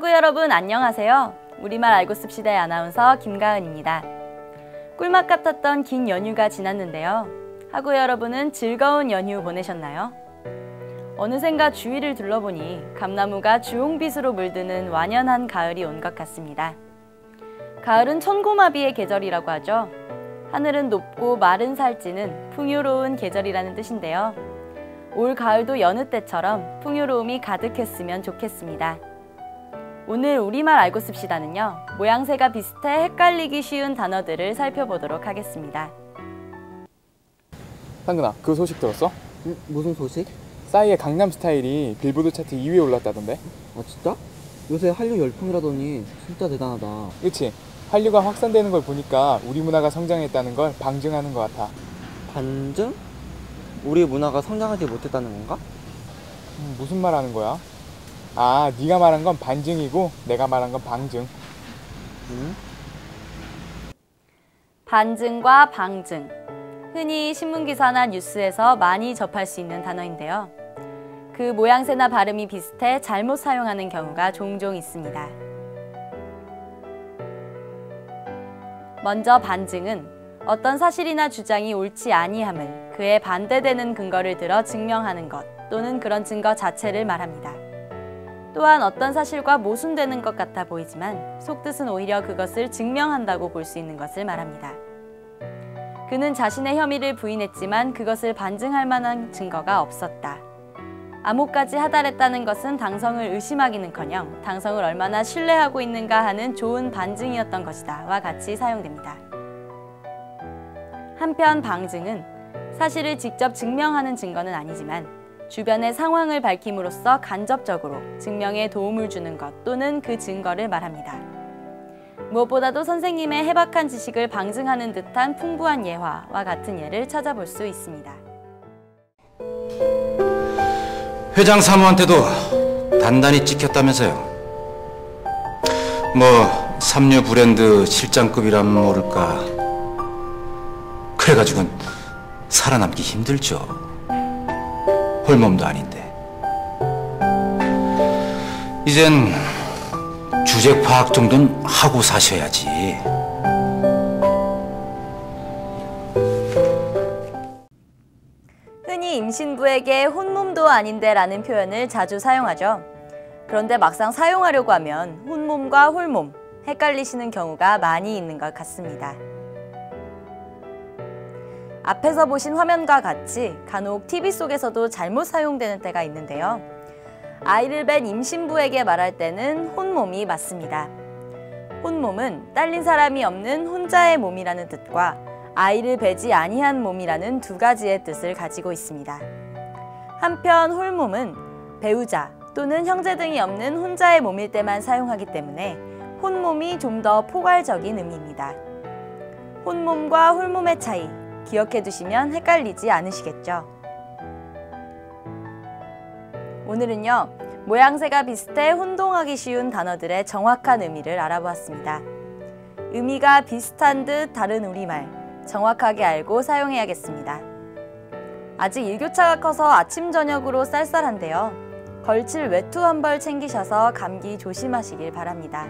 학우 여러분 안녕하세요. 우리말 알고 씁시다의 아나운서 김가은입니다. 꿀맛 같았던 긴 연휴가 지났는데요. 학우 여러분은 즐거운 연휴 보내셨나요? 어느샌가 주위를 둘러보니 감나무가 주홍빛으로 물드는 완연한 가을이 온 것 같습니다. 가을은 천고마비의 계절이라고 하죠. 하늘은 높고 마른 살찌는 풍요로운 계절이라는 뜻인데요. 올 가을도 여느 때처럼 풍요로움이 가득했으면 좋겠습니다. 오늘 우리말 알고 씁시다는요. 모양새가 비슷해 헷갈리기 쉬운 단어들을 살펴보도록 하겠습니다. 상근아, 그 소식 들었어? 응? 무슨 소식? 싸이의 강남 스타일이 빌보드 차트 2위에 올랐다던데? 아 진짜? 요새 한류 열풍이라더니 진짜 대단하다 그치? 한류가 확산되는 걸 보니까 우리 문화가 성장했다는 걸 방증하는 것 같아. 반증? 우리 문화가 성장하지 못했다는 건가? 음, 무슨 말 하는 거야? 아, 네가 말한 건 반증이고 내가 말한 건 방증. 응? 반증과 방증. 흔히 신문기사나 뉴스에서 많이 접할 수 있는 단어인데요. 그 모양새나 발음이 비슷해 잘못 사용하는 경우가 종종 있습니다. 먼저 반증은 어떤 사실이나 주장이 옳지 아니함을 그에 반대되는 근거를 들어 증명하는 것 또는 그런 증거 자체를 말합니다. 또한 어떤 사실과 모순되는 것 같아 보이지만 속뜻은 오히려 그것을 증명한다고 볼 수 있는 것을 말합니다. 그는 자신의 혐의를 부인했지만 그것을 반증할 만한 증거가 없었다. 암호까지 하달했다는 것은 당성을 의심하기는커녕 당성을 얼마나 신뢰하고 있는가 하는 좋은 반증이었던 것이다 와 같이 사용됩니다. 한편 방증은 사실을 직접 증명하는 증거는 아니지만 주변의 상황을 밝힘으로써 간접적으로 증명에 도움을 주는 것 또는 그 증거를 말합니다. 무엇보다도 선생님의 해박한 지식을 방증하는 듯한 풍부한 예화와 같은 예를 찾아볼 수 있습니다. 회장 사무한테도 단단히 찍혔다면서요. 뭐 삼류 브랜드 실장급이라면 모를까. 그래가지고는 살아남기 힘들죠. 홀몸도 아닌데. 이젠 주제 파악 정도는 하고 사셔야지. 흔히 임신부에게 혼몸도 아닌데 라는 표현을 자주 사용하죠. 그런데 막상 사용하려고 하면 혼몸과 홀몸, 헷갈리시는 경우가 많이 있는 것 같습니다. 앞에서 보신 화면과 같이 간혹 TV 속에서도 잘못 사용되는 때가 있는데요. 아이를 뵌 임신부에게 말할 때는 혼몸이 맞습니다. 혼몸은 딸린 사람이 없는 혼자의 몸이라는 뜻과 아이를 베지 아니한 몸이라는 두 가지의 뜻을 가지고 있습니다. 한편 홀몸은 배우자 또는 형제 등이 없는 혼자의 몸일 때만 사용하기 때문에 혼몸이 좀 더 포괄적인 의미입니다. 혼몸과 홀몸의 차이 기억해 두시면 헷갈리지 않으시겠죠? 오늘은요, 모양새가 비슷해 혼동하기 쉬운 단어들의 정확한 의미를 알아보았습니다. 의미가 비슷한 듯 다른 우리말, 정확하게 알고 사용해야겠습니다. 아직 일교차가 커서 아침, 저녁으로 쌀쌀한데요. 걸칠 외투 한 벌 챙기셔서 감기 조심하시길 바랍니다.